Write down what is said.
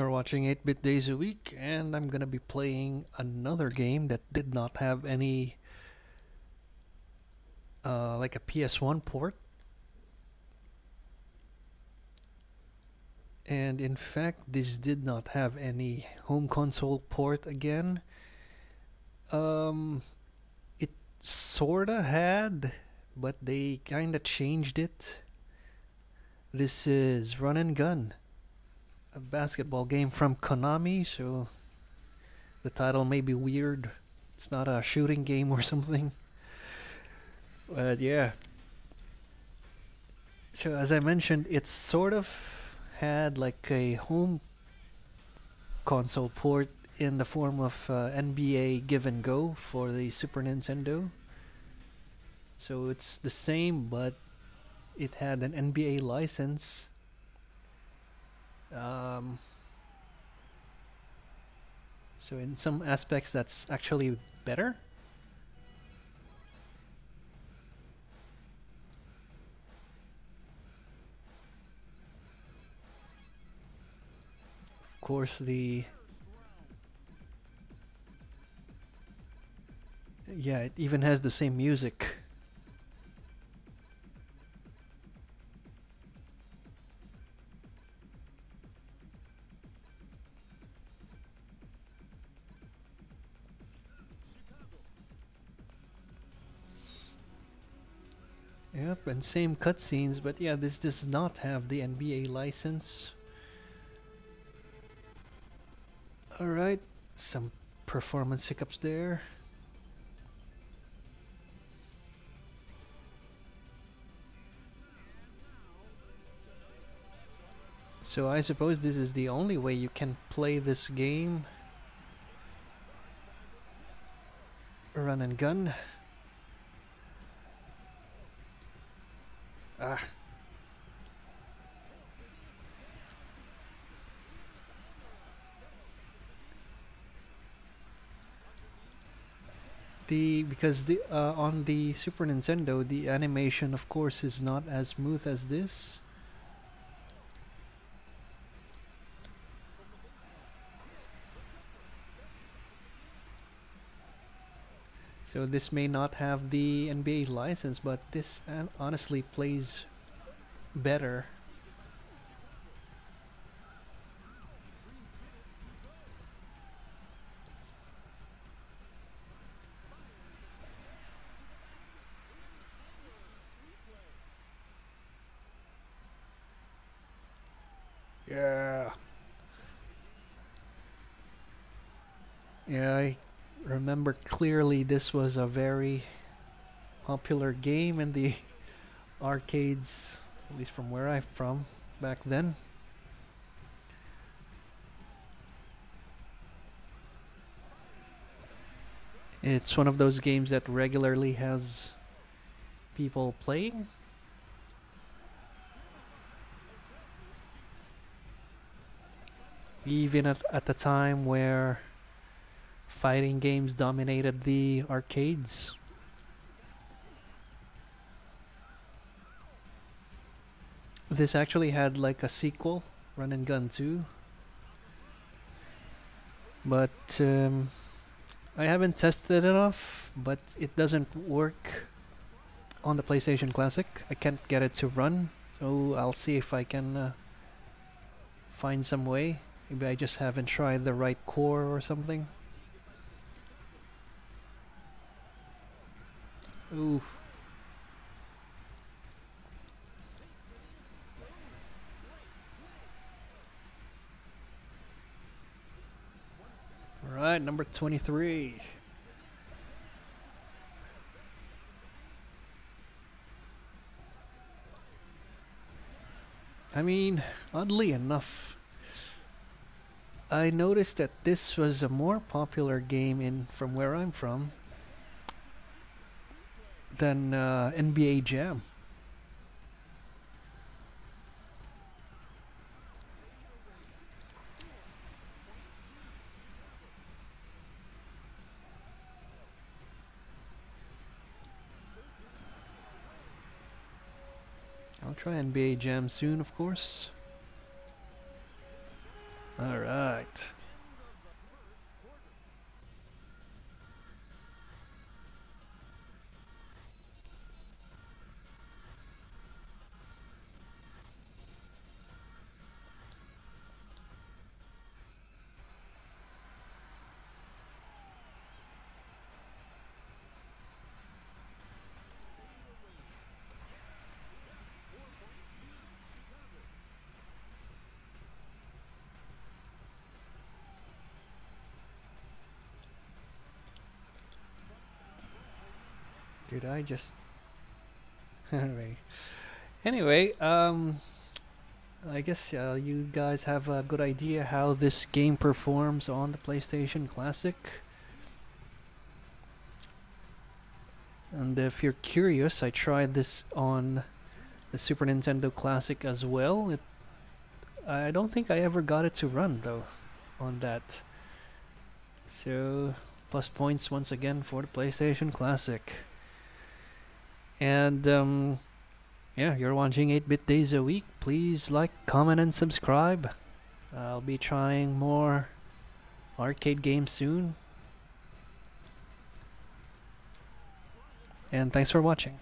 You're watching 8 Bit Days a Week, and I'm gonna be playing another game that did not have any, uh, like a PS1 port. And in fact, this did not have any home console port again. Um, it sorta had, but they kinda changed it. This is Run and Gun a basketball game from Konami, so the title may be weird. It's not a shooting game or something. But yeah. So as I mentioned, it sort of had like a home console port in the form of uh, NBA Give and Go for the Super Nintendo. So it's the same, but it had an NBA license um, so in some aspects that's actually better. Of course the yeah it even has the same music Yep, and same cutscenes, but yeah, this does not have the NBA license. Alright, some performance hiccups there. So I suppose this is the only way you can play this game. Run and gun. Ah. The because the uh, on the Super Nintendo the animation of course is not as smooth as this. So this may not have the NBA license, but this uh, honestly plays better. Yeah. Yeah, I remember clearly this was a very popular game in the arcades, at least from where I'm from back then. It's one of those games that regularly has people playing. Even at, at the time where fighting games dominated the arcades. This actually had like a sequel, Run and Gun 2. But um, I haven't tested it enough, but it doesn't work on the PlayStation Classic. I can't get it to run, so I'll see if I can uh, find some way. Maybe I just haven't tried the right core or something. Oof. All right, number 23. I mean, oddly enough, I noticed that this was a more popular game in from where I'm from than uh, NBA Jam. I'll try NBA Jam soon, of course. All Did I just anyway? Anyway, um, I guess uh, you guys have a good idea how this game performs on the PlayStation Classic. And if you're curious, I tried this on the Super Nintendo Classic as well. It, I don't think I ever got it to run though on that. So, plus points once again for the PlayStation Classic. And um, yeah, you're watching 8 Bit Days a Week. Please like, comment, and subscribe. I'll be trying more arcade games soon. And thanks for watching.